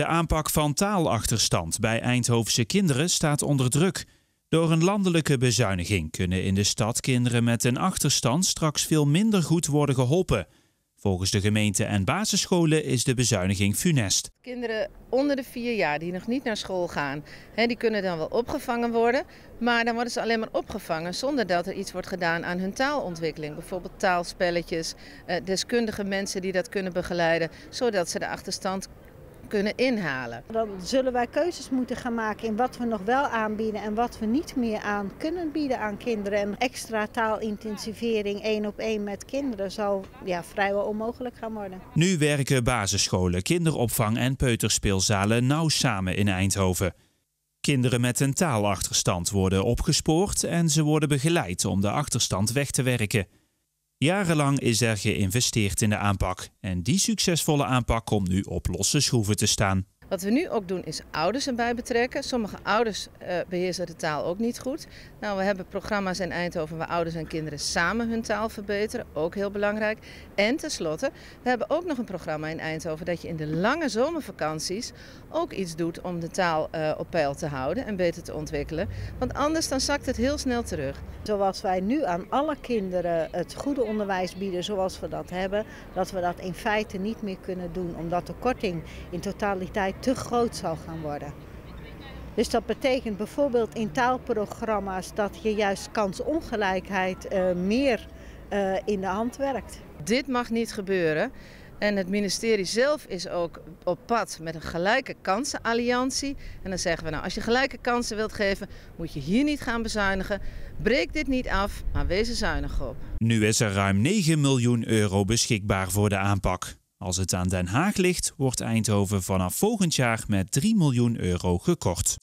De aanpak van taalachterstand bij Eindhovense kinderen staat onder druk. Door een landelijke bezuiniging kunnen in de stad kinderen met een achterstand straks veel minder goed worden geholpen. Volgens de gemeente en basisscholen is de bezuiniging funest. Kinderen onder de vier jaar die nog niet naar school gaan, hè, die kunnen dan wel opgevangen worden. Maar dan worden ze alleen maar opgevangen zonder dat er iets wordt gedaan aan hun taalontwikkeling. Bijvoorbeeld taalspelletjes, eh, deskundige mensen die dat kunnen begeleiden, zodat ze de achterstand kunnen inhalen. Dan zullen wij keuzes moeten gaan maken in wat we nog wel aanbieden en wat we niet meer aan kunnen bieden aan kinderen. En extra taalintensivering één op één met kinderen zal ja, vrijwel onmogelijk gaan worden. Nu werken basisscholen, kinderopvang en peuterspeelzalen nauw samen in Eindhoven. Kinderen met een taalachterstand worden opgespoord en ze worden begeleid om de achterstand weg te werken. Jarenlang is er geïnvesteerd in de aanpak en die succesvolle aanpak komt nu op losse schroeven te staan. Wat we nu ook doen is ouders erbij betrekken. Sommige ouders uh, beheersen de taal ook niet goed. Nou, we hebben programma's in Eindhoven waar ouders en kinderen samen hun taal verbeteren. Ook heel belangrijk. En tenslotte, we hebben ook nog een programma in Eindhoven dat je in de lange zomervakanties ook iets doet om de taal uh, op peil te houden en beter te ontwikkelen. Want anders dan zakt het heel snel terug. Zoals wij nu aan alle kinderen het goede onderwijs bieden zoals we dat hebben, dat we dat in feite niet meer kunnen doen. Omdat de korting in totaliteit te groot zal gaan worden. Dus dat betekent bijvoorbeeld in taalprogramma's dat je juist kansongelijkheid uh, meer uh, in de hand werkt. Dit mag niet gebeuren. En het ministerie zelf is ook op pad met een gelijke kansenalliantie. En dan zeggen we nou, als je gelijke kansen wilt geven, moet je hier niet gaan bezuinigen. Breek dit niet af, maar wees er zuinig op. Nu is er ruim 9 miljoen euro beschikbaar voor de aanpak. Als het aan Den Haag ligt, wordt Eindhoven vanaf volgend jaar met 3 miljoen euro gekort.